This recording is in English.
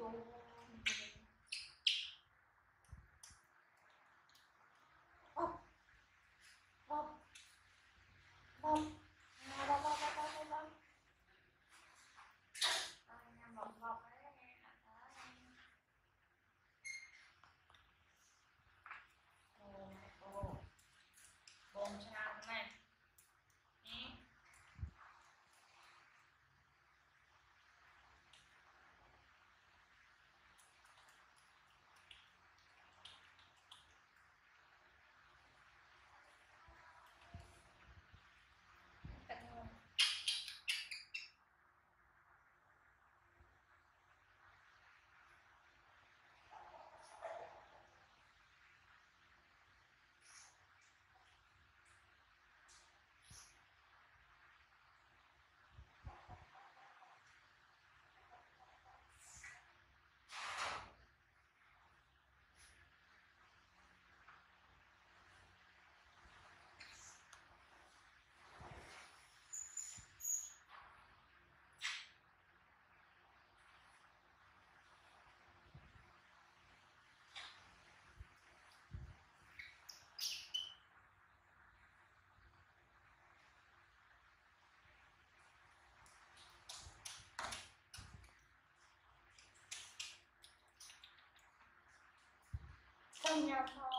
Cristo Trong